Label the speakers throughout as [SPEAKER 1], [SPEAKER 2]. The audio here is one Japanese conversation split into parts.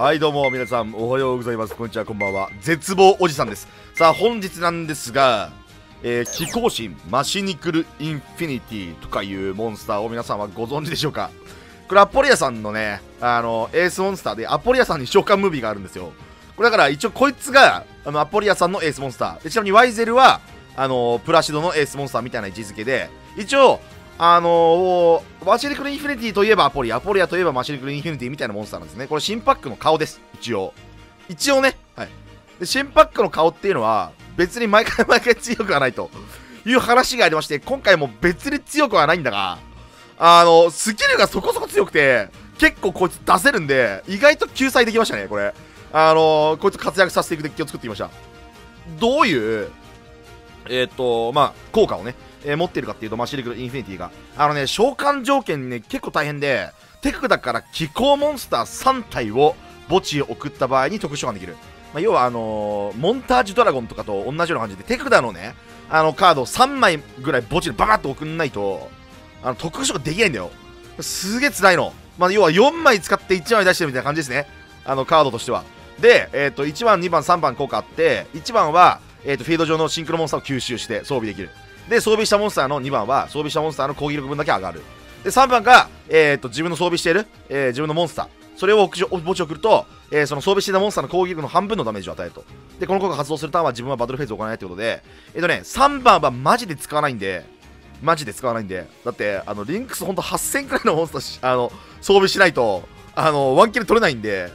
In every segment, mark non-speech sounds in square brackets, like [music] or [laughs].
[SPEAKER 1] はいどうも皆さんおはようございます。こんにちはこんばんは。絶望おじさんです。さあ本日なんですがえー、機皇神マシニクルインフィニティとかいうモンスターを皆さんはご存知でしょうか？これアポリアさんのねあのエースモンスターでアポリアさんに召喚ムービーがあるんですよ。これだから一応こいつがあのアポリアさんのエースモンスター。でちなみにワイゼルはあのプラシドのエースモンスターみたいな位置づけで一応あのー、マシニクルインフィニティといえばアポリア、アポリアといえばマシニクルインフィニティみたいなモンスターなんですね。これ新パックの顔です、一応。一応ね。はい。で、新パックの顔っていうのは、別に毎回 [laughs] 毎回強くはないという話がありまして、今回も別に強くはないんだが、あの、スキルがそこそこ強くて、結構こいつ出せるんで、意外と救済できましたね、これ。あのーこいつ活躍させていくデッキを作ってきました。どういう、えっ、と、まあ、効果をね、えー、持ってるかっていうと、マシリクルインフィニティが。あのね、召喚条件ね、結構大変で、テクだから気候モンスター3体を墓地へ送った場合に特殊召喚できる。まあ、要はあのー、モンタージュドラゴンとかと同じような感じで、テクダのね、あのカードを3枚ぐらい墓地にバーッと送んないと、あの特殊召喚できないんだよ。すげえ辛いの。まあ、要は4枚使って1枚出してるみたいな感じですね。あのカードとしては。で、えっ、ー、と、1番、2番、3番効果あって、1番は、えっ、ー、と、フィード上のシンクロモンスターを吸収して装備できる。で、装備したモンスターの2番は、装備したモンスターの攻撃力分だけ上がる。で、3番が、えっ、ー、と、自分の装備している、えー、自分のモンスター。それを墓地を送ると、えー、その装備していたモンスターの攻撃力の半分のダメージを与えると。で、この効果発動するターンは自分はバトルフェーズを行わないということで、えっ、とね、3番はマジで使わないんで、マジで使わないんで、だって、あの、リンクスほんと8000くらいのモンスターあの、装備しないと、あの、ワンキル取れないんで、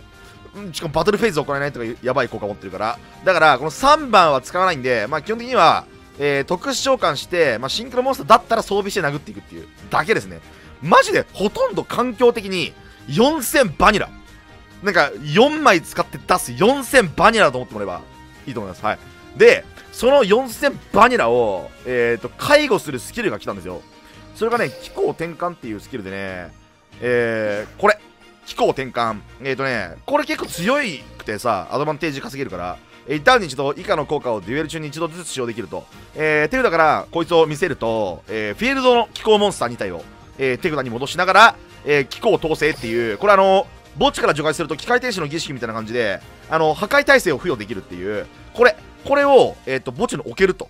[SPEAKER 1] しかもバトルフェーズを行わないとかやばい効果持ってるから、だから、この3番は使わないんで、まあ基本的には、えー、特殊召喚して、まあ、シンクロモンスターだったら装備して殴っていくっていうだけですね。マジでほとんど環境的に4000バニラ。なんか4枚使って出す4000バニラだと思ってもらえばいいと思います。はい。で、その4000バニラを、えっ、ー、と、介護するスキルが来たんですよ。それがね、気候転換っていうスキルでね、えー、これ。気候転換。えっ、ー、とね、これ結構強いくてさ、アドバンテージ稼げるから、えー、ターンに一度以下の効果をデュエル中に一度ずつ使用できると。えー、手札からこいつを見せると、えー、フィールドの機皇モンスター2体を、えー、手札に戻しながら、えー、機皇統制っていう、これあの、墓地から除外すると機械天使の儀式みたいな感じで、あの、破壊耐性を付与できるっていう、これ、これを、えっ、ー、と、墓地に置けると。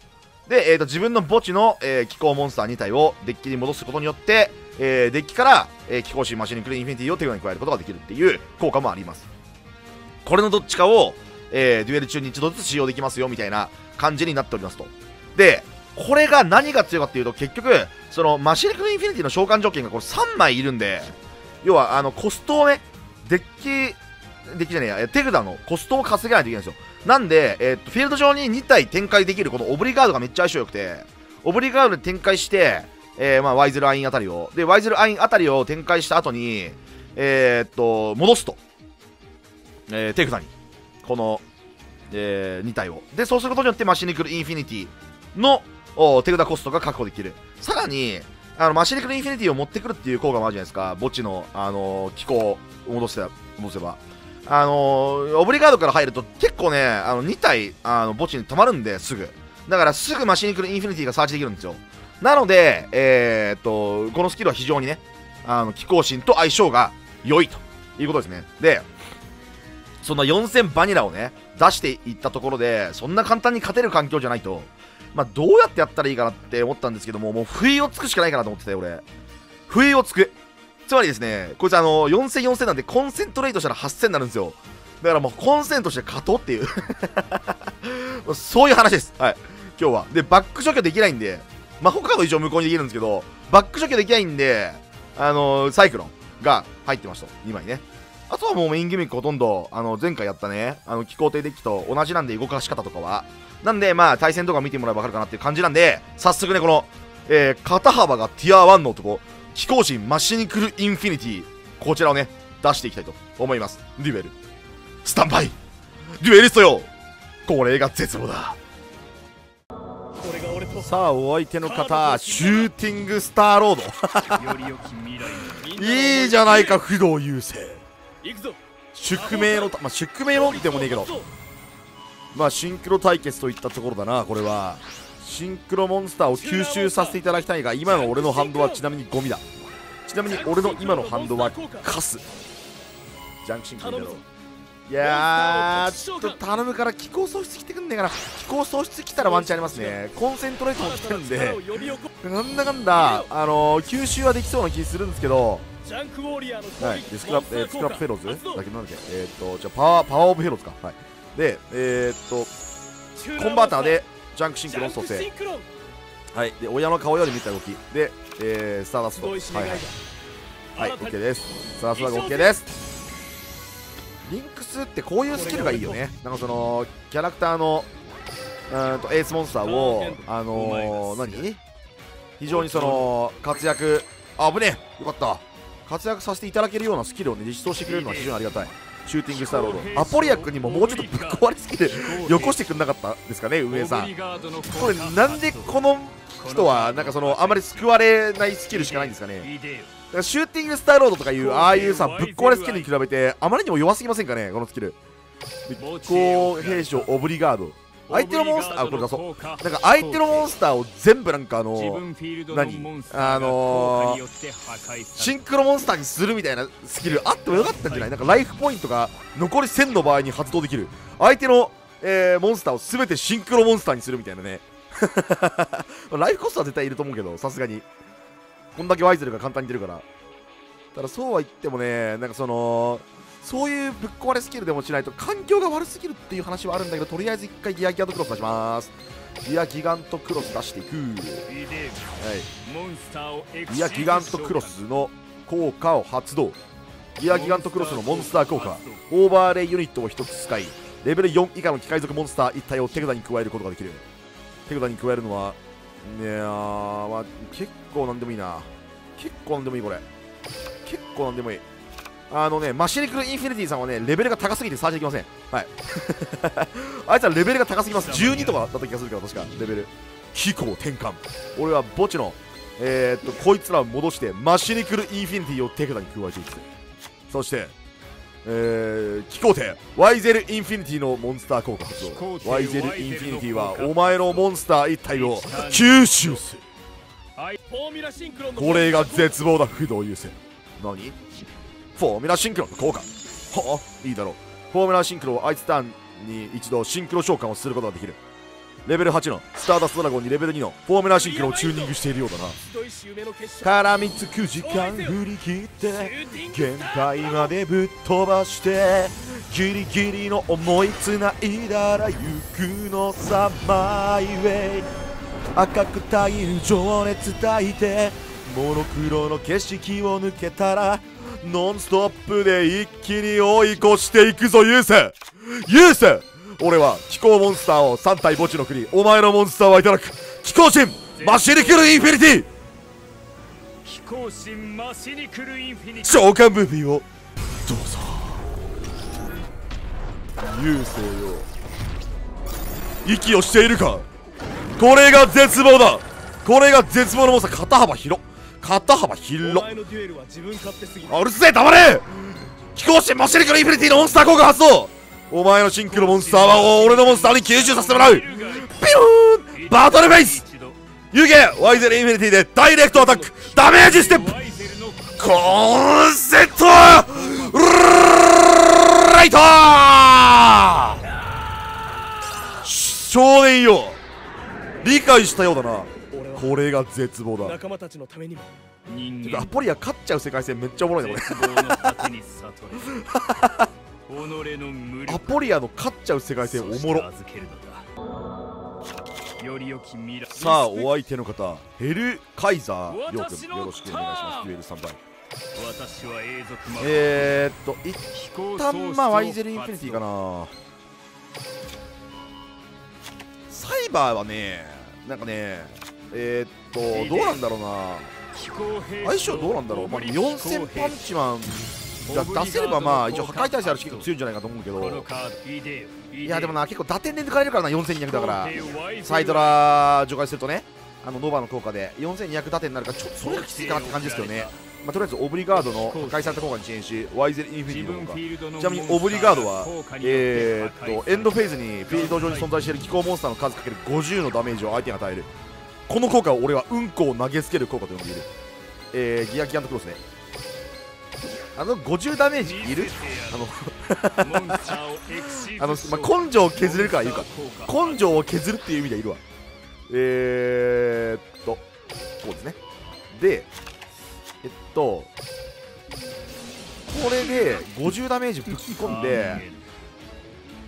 [SPEAKER 1] で、えっ、ー、と、自分の墓地の、えー、機皇モンスター2体をデッキに戻すことによって、えー、デッキから、えー、機皇神マシニクルインフィニティを手札に加えることができるっていう効果もあります。これのどっちかを、えー、デュエル中に一度ずつ使用できますよみたいな感じになっておりますと。で、これが何が強いかっていうと、結局、そのマシリクルインフィニティの召喚条件がこれ3枚いるんで、要は、あの、コストをね、デッキ、デッキじゃねえや、手札のコストを稼げないといけないんですよ。なんで、えー、っと、フィールド上に2体展開できるこのオブリガードがめっちゃ相性良くて、オブリガードで展開して、えー、まあ、ワイズルアインあたりを、で、ワイズルアインあたりを展開した後に、えー、っと、戻すと。えー、手札に。この、えー、2体を。で、そうすることによってマシニクルインフィニティの手札コストが確保できる。さらに、あのマシニクルインフィニティを持ってくるっていう効果もあるじゃないですか。墓地の、あのー、機皇を戻せ戻せば。あのー、オブリガードから入ると結構ね、あの2体あの墓地に止まるんですぐ。だからすぐマシニクルインフィニティがサーチできるんですよ。なので、えー、っと、このスキルは非常にね、あの気候神と相性が良いということですね。で、そんな4000バニラをね、出していったところで、そんな簡単に勝てる環境じゃないと、まあ、どうやってやったらいいかなって思ったんですけども、もう不意をつくしかないかなと思ってたよ、俺。不意をつく。つまりですね、こいつあの、4000、4000なんでコンセントレートしたら8000になるんですよ。だからもうコンセントして勝とうっていう [laughs] そういう話です。はい。今日は。で、バック除去できないんで、まあ、他の一応無効にできるんですけど、バック除去できないんで、あのー、サイクロンが入ってました。2枚ね。あとはもうメインギミックほとんど、あの、前回やったね、あの、気候艇デッキと同じなんで動かし方とかは。なんで、まあ、対戦とか見てもらえばわかるかなっていう感じなんで、早速ね、この、えー、肩幅がティア1の男、気候人マシニクルインフィニティ、こちらをね、出していきたいと思います。デュエル。スタンバイデュエリストよこれが絶望だこれが俺さあお相手の方シューティングスターロード。[laughs] いいじゃないか不動優勢。宿命のまあ宿命のでもねえけど。まあシンクロ対決といったところだなこれは。シンクロモンスターを吸収させていただきたいが今の俺のハンドはちなみにゴミだ。ちなみに俺の今のハンドはカス。ジャンクシンクロだろいやーちょっと頼むから機皇創出来てくんねえから機皇創出来たらワンチャンありますね。コンセントレートも来てるんで。なんだかんだあのー、吸収はできそうな気するんですけど。はい、でスクラップ、えー、スクラップフェローズ？だけなんだっけ。えー、っとじゃあパワーパワーオブフェローズか。はい。でえー、っとコンバーターでジャンクシンクロン蘇生。はい。で親の顔より見た動き。で、えー、スターダスト。はいはい。はい。OK です。スターダストが OK ですリンクスってこういうスキルがいいよね。なんかそのキャラクターのうんとエースモンスターをあのー、何？非常にその活躍あ危ねえ。よかった。活躍させていただけるようなスキルをね実装してくれるのは非常にありがたい。シューティングスターロード。アポリアックにももうちょっとぶっ壊れスキルよこしてくれなかったですかね運営さん。これなんでこの人はなんかそのあまり救われないスキルしかないんですかね。からシューティングスターロードとかいうああいうさぶっ壊れスキルに比べてあまりにも弱すぎませんかねこのスキル。こう兵士オブリガード。相手のモンスターあこれ出そうなんか相手のモンスターを全部なんかあの何あのー、シンクロモンスターにするみたいなスキルあってもよかったんじゃない？なんかライフポイントが残り1000の場合に発動できる。相手の、えー、モンスターを全てシンクロモンスターにするみたいなね。[laughs] ライフコストは絶対いると思うけどさすがにこんだけワイゼルが簡単に出るから。ただそうは言ってもねなんかそのそういうぶっ壊れスキルでもしないと環境が悪すぎるっていう話はあるんだけどとりあえず1回ギアギガントクロス出します。ギアギガントクロス出していく。はい。ギアギガントクロスの効果を発動。ギアギガントクロスのモンスター効果。オーバーレイユニットを1つ使いレベル4以下の機械族モンスター1体を手札に加えることができる。手札に加えるのはいやー、まあ、結構なんでもいいな。結構なんでもいい、これ。結構なんでもいい。あのね、マシニクルインフィニティさんはね、レベルが高すぎてサーチできません。はい。[laughs] あいつはレベルが高すぎます。12とかだった気がするけど、確か、レベル。飛行転換。俺は墓地の、えー、っと、こいつらを戻して、マシニクルインフィニティを手札に加えていく。そして、えー、機皇帝ワイゼルインフィニティのモンスター効果発動。ワイゼルインフィニティはお前のモンスター1体を吸収する。これが絶望だ不動遊星何？フォーミュラシンクロの効果。はあ？いいだろう。フォーミュラシンクロをあいつターンに一度シンクロ召喚をすることができるレベル8のスターダストドラゴンにレベル2のフォーミュラーシンクロをチューニングしているようだな。絡みつく時間振り切って限界までぶっ飛ばしてギリギリの思いつないだら行くのさマイウェイ赤くたいる情熱抱いてモノクロの景色を抜けたらノンストップで一気に追い越していくぞユースユース俺は気候モンスターを3体墓地の国お前のモンスターはいただく。気候神マシニクルインフィニティ。気候神マシニクルインフィニティ。召喚ムービーをどうぞ優勢よ。息をしているか？これが絶望だ。これが絶望のモンスター肩幅広。肩幅広あうるせえ黙れ。機皇神マシニクルインフィニティのモンスター効果発動お前のシンクロモンスターは俺のモンスターに吸収させてもらう。ピューン。バトルフェイズ。行けワイゼルインフィニティでダイレクトアタック。ダメージステップ。コンセントレイト。少年よ。理解したようだな。これが絶望だ。仲間たちのためにも。アポリア勝っちゃう世界線めっちゃおもろいねこれアポリアの勝っちゃう世界線おもろ。さあお相手の方ヘルカイザーよくよろしくお願いします。デュエル3倍えー、っと一旦まあワイゼルインフィニティかな。サイバーはねなんかねえー、っとどうなんだろうな。相性どうなんだろう、まあ、4000パンチマン出せればまあ一応破壊耐性あるし結構強いんじゃないかと思うけど。いやでもな結構打点で抜かれるからな4200だから。サイドラ除外するとねあのノバの効果で4200打点になるからちょっとそれがきついかなって感じですけどね。まあ、とりあえずオブリガードの破壊された効果に遅延しワイゼルインフィニティの効果。ちなみにオブリガードはえー、っとエンドフェーズにフィールド上に存在している気候モンスターの数かける50のダメージを相手に与える。この効果を俺はうんこを投げつける効果と呼んでいる、えー、ギアギアントクロスねあの50ダメージいる？あの [laughs] あの、まあ、根性を削れるからいるか。根性を削るっていう意味ではいるわ。えー、っとこうですね。でえっとこれで50ダメージぶっ込んで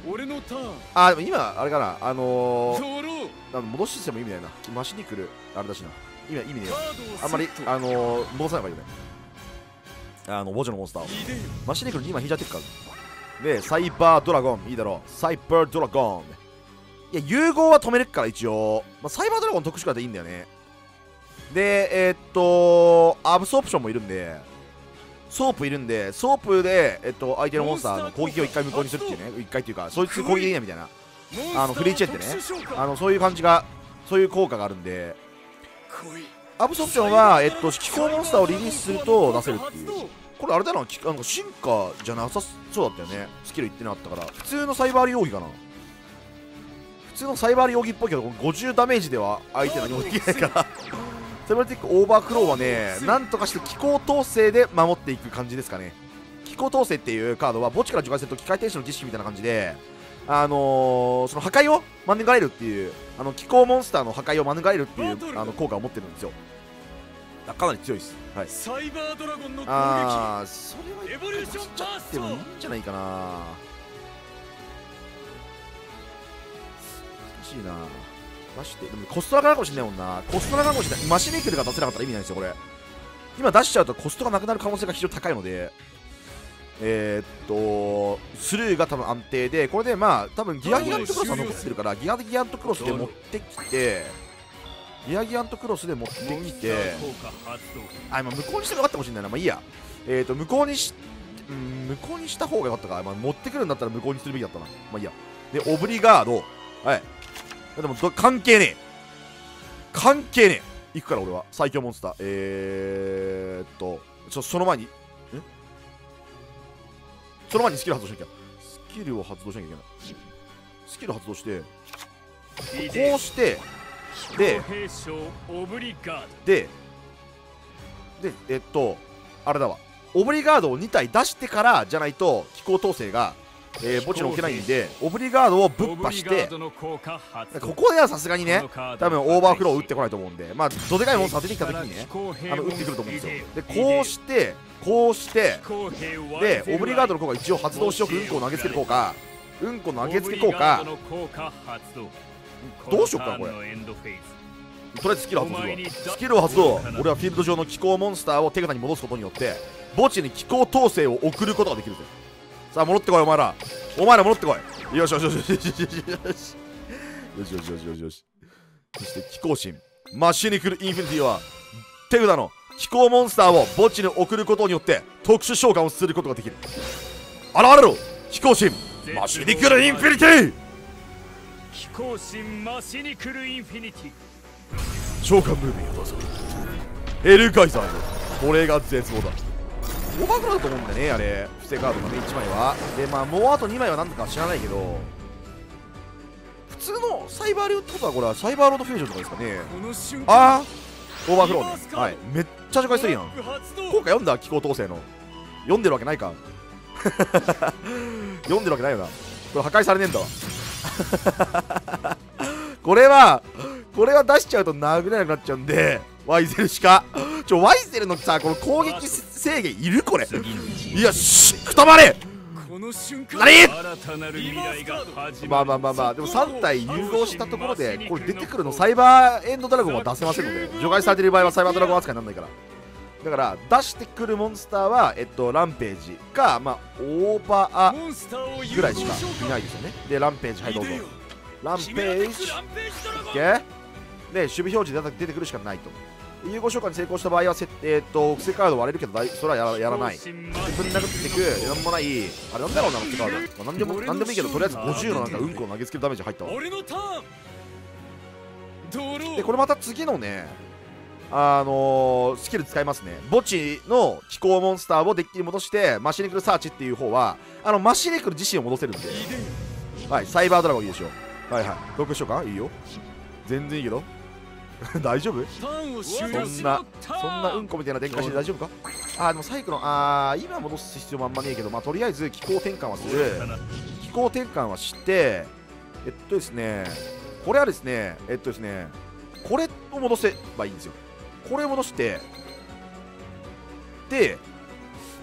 [SPEAKER 2] 俺のターン
[SPEAKER 1] あでも今あれかな。あのー、
[SPEAKER 2] ドロー
[SPEAKER 1] あの戻しても意味ないな。増しに来る。あれだしな。意味意味ねえよあんまりあのー、戻さない方がいいよね。あの墓地のモンスターを。マシニクルに今引いちゃってるか。らでサイバードラゴン。いいだろ。うサイバードラゴン。いや融合は止めるから一応、まあ、サイバードラゴン特殊からでいいんだよね。でえーっとアブソープションもいるんで。ソープいるんで。ソープで、えっと、相手のモンスターの攻撃を1回無効にするっていうね。1回っていうかそいつ攻撃できないみたいな。あのフリーチェンってねあのそういう感じがそういう効果があるんでアブソープションは、えっと、気候モンスターをリリースすると出せるっていう。これあれだな。なんか進化じゃなさそうだったよね。スキル言ってなかったから。普通のサイバー容疑かな普通のサイバー容疑っぽいけど50ダメージでは相手何もできないから。サイバーティックオーバークローはねなんとかして気候統制で守っていく感じですかね。気候統制っていうカードは墓地から除外すると機械停止の儀式みたいな感じであのー、その破壊を免れるっていうあの気候モンスターの破壊を免れるっていうあの効果を持ってるんですよ。あかなり強いです。はい。
[SPEAKER 2] サイバードラゴンの攻
[SPEAKER 1] あーそれは
[SPEAKER 2] 撃エボリューション
[SPEAKER 1] ちゃ
[SPEAKER 2] バースト
[SPEAKER 1] ってもいいんじゃないかな。難しいな。出してでもコストラかもしれないもんな。コストラかもしれない。マシニクルが出せなかったら意味ないんですよこれ。今出しちゃうとコストがなくなる可能性が非常に高いのでえー、っとスルーが多分安定でこれでまあ多分ギアギガントクロスは残ってるからギアギガントクロスで持ってきてギアギガントクロスで持ってきてあ今無効にしてよかったかもしれないな。まあいいや。えーと無効にしうん無効にした方がよかったか、まあ、持ってくるんだったら無効にするべきだったな。まあいいや。でオブリガード。はい。でもど関係ねえ。関係ねえ。行くから俺は。最強モンスター。えーっとちょその前に。んその前にスキル発動しなきゃ。スキルを発動しなきゃいけない。スキル発動してこうしてでででえっとあれだわ。オブリガードを2体出してからじゃないと機皇統制が、えー、墓地に置けないんでオブリガードをぶ
[SPEAKER 2] ド
[SPEAKER 1] っ破してここではさすがにね多分オーバーフロー打ってこないと思うんでまあどでかいモンスター出てきた時にねあの打ってくると思うんですよ。でこうしてこうしてでオブリガードの効果一応発動しておくうんこを投げつける効果うんこの投げつけ効果。どうしよっかなこれ。とりあえずスキル発動するわ。スキルを発動。俺はフィールド上の気候モンスターを手札に戻すことによって墓地に気候統制を送ることができるぜさあ戻ってこいお前ら。お前ら戻ってこい。よしよしよしよしよしよしよし。よしよしよしそして機皇神。マシニクルインフィニティは手札の機皇モンスターを墓地に送ることによって特殊召喚をすることができる。現れろ機皇神。マシニクルインフィニティ。
[SPEAKER 2] 機皇神マシニクルインフィニティ。
[SPEAKER 1] 召喚ムービーをどうぞ。ヘルカイザーのこれが絶望だオーバーフローだと思うんだよねあれ。伏せカードがね1枚は。でまあもうあと2枚は何だか知らないけど普通のサイバー流ってことはこれはサイバーロードフュージョンとかですかね。ああオーバーフローねはい。めっちゃ除外するやん。効果読んだ気候統制の。読んでるわけないか。[laughs] 読んでるわけないよな。これ破壊されねえんだわ。[laughs] これはこれは出しちゃうと殴れなくなっちゃうんでワイゼルしか。ちょワイゼルのさこの攻撃制限いるこれ。いやしくたばれ。
[SPEAKER 2] この瞬間
[SPEAKER 1] 何？
[SPEAKER 2] ま
[SPEAKER 1] あまあまあまあでも3体融合したところでこれ出てくるのサイバーエンドドラゴンは出せませんので除外されてる場合はサイバードラゴン扱いにならないから。だから出してくるモンスターはえっとランページかまあオーバー
[SPEAKER 2] モンスターを
[SPEAKER 1] ぐらいしかいないですよね。でランページはいどうぞ。ランページ
[SPEAKER 2] ランペー
[SPEAKER 1] で守備表示で出てくるしかないと融合召喚に成功した場合はせえっと伏せカード割れるけどそれはやらない。でぶん殴っていくなんもないあれなんだろうな伏せカード、まあ、なんでもなんでもいいけどとりあえず50のなんかうんこを投げつけるダメージ入ったわ。
[SPEAKER 2] 俺のターン。ドロー。
[SPEAKER 1] でこれまた次のねあのースキル使いますね。墓地の気候モンスターをデッキに戻してマシニクルサーチっていう方はあのマシニクル自身を戻せるんで。はいサイバードラゴンいいでしょ。はいはい。どうしようか？いいよ。全然いいけど [laughs] 大丈夫？そんなそんなうんこみたいな展開して大丈夫か？あーでもサイクロンあー今戻す必要もあんまねえけどまあとりあえず気候転換はする。気候転換はしてえっとですねこれはですねえっとですねこれを戻せばいいんですよ。これを戻してで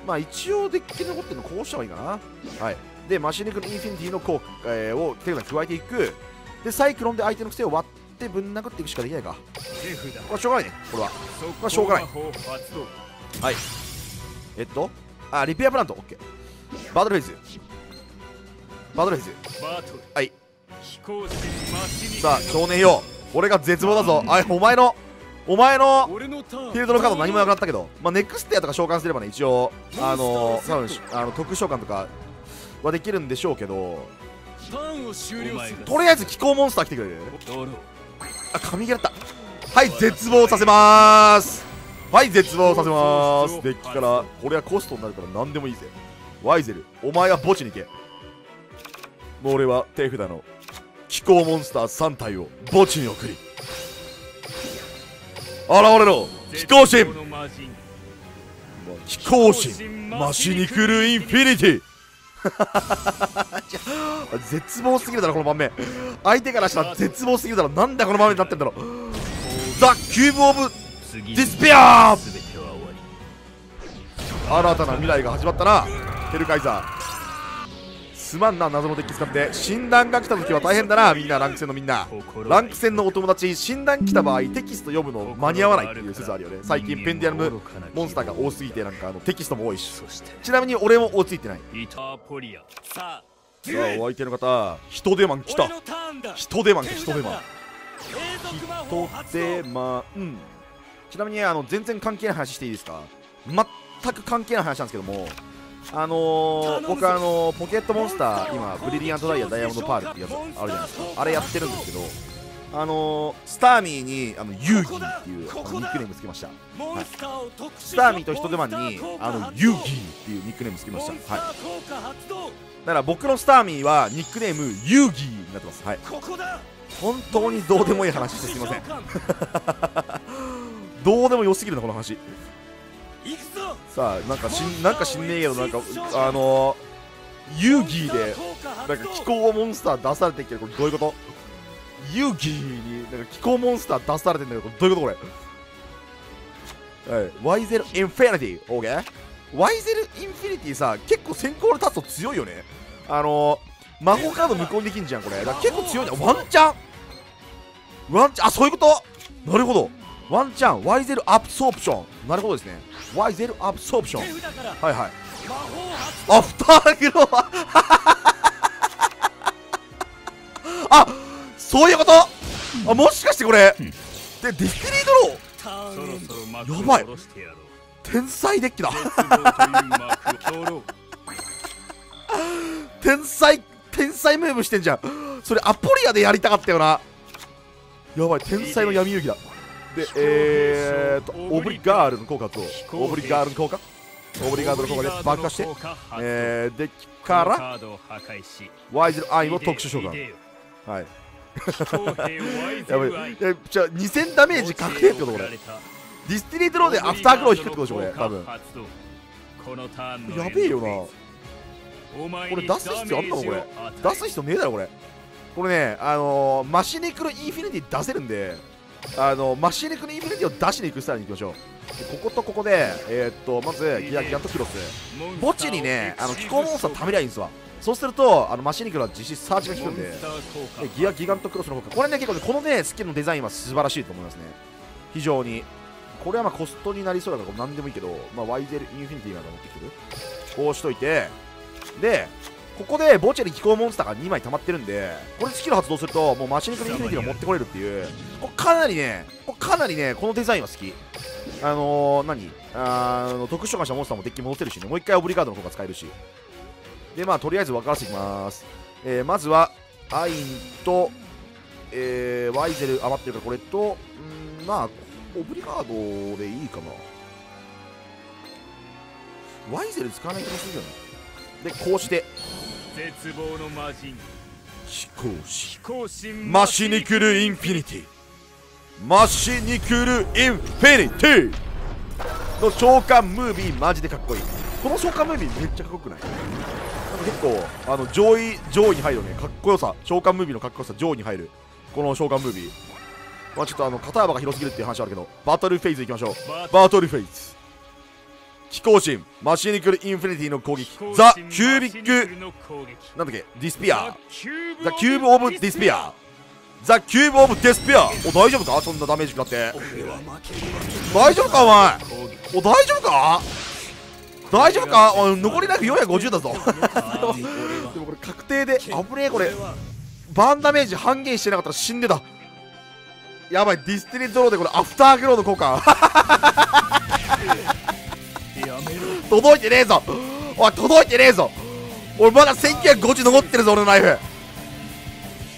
[SPEAKER 1] まあ一応デッキに残ってるのこうした方がいいかな。はい。でマシニクのインフィニティの効果、えーを手札に加えていく。でサイクロンで相手の癖を割ってぶん殴っていくしかできないか。しょうがないね。これは。
[SPEAKER 2] ま
[SPEAKER 1] あしょうがない。
[SPEAKER 2] 発動。
[SPEAKER 1] えっと？あリペアプラント。OK バトルフェイズバトルフェイズ
[SPEAKER 2] バトル。
[SPEAKER 1] はい。さあ少年よ。俺が絶望だぞ。あお前のお前のフィールドのカード何もなくなったけど、まあ、ネクステアとか召喚すればね、一応、あのー、多分あの特殊召喚とかはできるんでしょうけど、とりあえず気候モンスター来てくれる？あ、神ゲだった。はい、絶望させまーす。はい、絶望させまーす。デッキから、これはコストになるから何でもいいぜ。ワイゼル、お前は墓地に行け。もう俺は手札の気候モンスター3体を墓地に送り。現れろ気候神気候神マシニクルインフィニティ [laughs] 絶望すぎるだろこの盤面。相手からしたら絶望すぎるだろ。なんでこの盤面になってんだろ。
[SPEAKER 2] The Cube of the Despair
[SPEAKER 1] 新たな未来が始まったな。ヘルカイザーすまんな謎のデッキ使って新弾が来た時は大変だなみんなランク戦のみんな。ランク戦のお友達新弾来た場合テキスト読むの間に合わないっていう説あるよね。最近ペンデュラムモンスターが多すぎてなんかあのテキストも多いし。ちなみに俺も追いついてない。
[SPEAKER 2] さあ
[SPEAKER 1] お相手の方人手マン来た。人手マン来た人手マン人手マンちなみにあの全然関係ない話していいですか？全く関係ない話なんですけどもあのー、僕あのーポケットモンスター今ブリリアントダイヤダイヤモンドパールっていうやつあるじゃないですか。あれやってるんですけどあのー、スターミーにあのユーギーっていうニックネームつけました。
[SPEAKER 2] モンスター
[SPEAKER 1] ミーと人手マンにあのユーギーっていうニックネームつけました。はい。だから僕のスターミーはニックネームユーギーになってます。はい。
[SPEAKER 2] ここだ。
[SPEAKER 1] 本当にどうでもいい話してすいません。
[SPEAKER 2] ん [laughs]
[SPEAKER 1] どうでも良すぎるなこの話さあなんかしんなんか知んねえけどなんかあのー、遊戯でなんか気候モンスター出されてるけどこれどういうこと？遊戯になんか機皇モンスター出されてんだけどどういうことこれ？はい。ワイゼルインフィニティオーケー？ワイゼルインフィニティさ結構先攻で立つと強いよね。あのー、魔法カード無効にできんじゃんこれ。だ結構強いね。ワンチャン。ワンチャン。あそういうこと？なるほど。ワンチャンワイゼルアブソープション。なるほどですね。ワイゼルアブソープション。はいはい。アフターグロー。[laughs] あそういうこと。あもしかしてこれ。でデスティニードロー。やばい。天才デッキだ。[laughs] 天才天才ムーブしてんじゃん。それアポリアでやりたかったよな。やばい。天才の闇遊戯だ。でえーっとオブリガードの効果とオブリガードの効果オブリガードの効果で爆破して。えー、デッキ
[SPEAKER 3] カ
[SPEAKER 1] からワイゼルアイの特殊召喚。はい。やばい。えじゃあ2000ダメージ確定ってことこれ。デスティニードローでアフターグロー引くってことでしょこれ多分。やべえよな。
[SPEAKER 3] な
[SPEAKER 1] これ出す必要あったのこれ。出す必要ねえだろこれ。これねあのー、マシニクルインフィニティ出せるんであの、マシニクルインフィニティを出しに行くスタイルに行きましょう。こことここでえー、っとまずギアギガンとクロス。墓地にねあの気候モンスター貯めりゃいいんですわ。そうするとあのマシニクルは実質サーチが効くんでギアギガントクロスの方がこれね結構ねこのねスキルのデザインは素晴らしいと思いますね。非常に。これはまあコストになりそうだから何でもいいけど、まあ、ワイゼルインフィニティなんか持ってきてる。こうしといて。でここでボチェリ気候モンスターが2枚溜まってるんでこれスキル発動するともうマシニクルインフィニティが持ってこれるっていう。これかなりねこれかなりねこのデザインは好き。あのー、何？あの特殊召喚したモンスターもデッキ戻せるしね。もう一回オブリガードの方が使えるし。でまあとりあえず分からせていきます、えー、まずはアインと、えー、ワイゼル余ってるからこれとんまあオブリガードでいいかな。ワイゼル使わない気がするよね。でこうして。
[SPEAKER 3] 絶望の魔人。
[SPEAKER 1] 機皇神
[SPEAKER 3] 機皇神
[SPEAKER 1] マシニクルインフィニティマシニクルインフィニティの召喚ムービーマジでかっこいいこの召喚ムービーめっちゃかっこよくない結構あの上位上位に入るねかっこよさ召喚ムービーのかっこよさ上位に入るこの召喚ムービーまあちょっとあの肩幅が広すぎるっていう話あるけどバトルフェイズいきましょうバトルフェイズ機皇神マシニクルインフィニティの攻撃ザ・キュービック。なんだっけ？ Despair The Cube of Despair The Cube of Despair お大丈夫か？そんなダメージ食らって。大丈夫か？お前。お大丈夫か？大丈夫か？おい残りライフ450だぞ。でもこれ確定で危ねえこれ。バンダメージ半減してなかったら死んでた。やばいディスティニードローでこれアフターグローの効果届いてねえぞ。おい届いてねえぞ。俺まだ1950残ってるぞ俺のナイフ。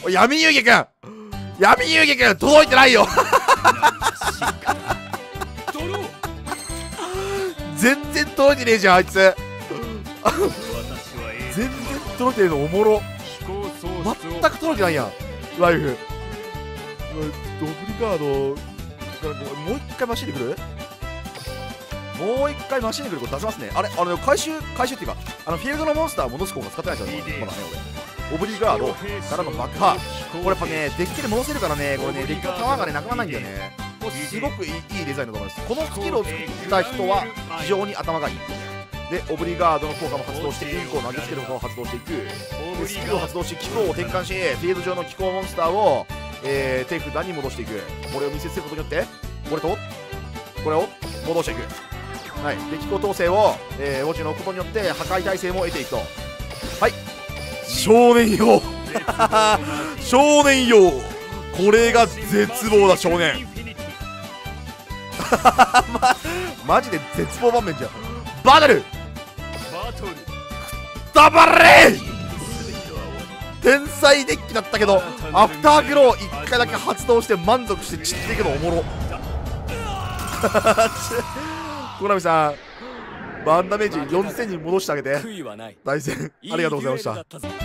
[SPEAKER 1] おい闇遊戯くん闇遊戯くん届いてないよ。全然届いてねえじゃんあいつ。全然届いてねえのおもろ。全く届いてないやんライフ。ドブリガードもう一回マシンで来る？もう一回マシンで来ること出せますね。あれあの回収回収っていうかあのフィールドのモンスター戻す効果使ってないですよまだね。俺オブリガードからの爆破。これやっぱねデッキで戻せるからね。これねデッキのタワーがねなくならないんだよね。すごくいいいいデザインだと思います。このスキルを作った人は非常に頭がいい。でオブリガードの効果も発動してインコを投げつける効果も発動していく。でスキルを発動し機構を転換しフィールド上の機構モンスターを、えー、手札に戻していく。これを見せつけることによってこれとこれを戻していくはい。で機構統制を、えー、墓地の置くことによって破壊耐性も得ていくと。はい。少年よ。少年よ。これが絶望だ少年。[laughs] ま、マジで絶望場面じゃん。バトル。ダバレ天才デッキだったけどアフターグロー1回だけ発動して満足して散っていくのおもろ [laughs] コナミさん。バンダメージ4000に戻してあげて。大戦。ありがとうございました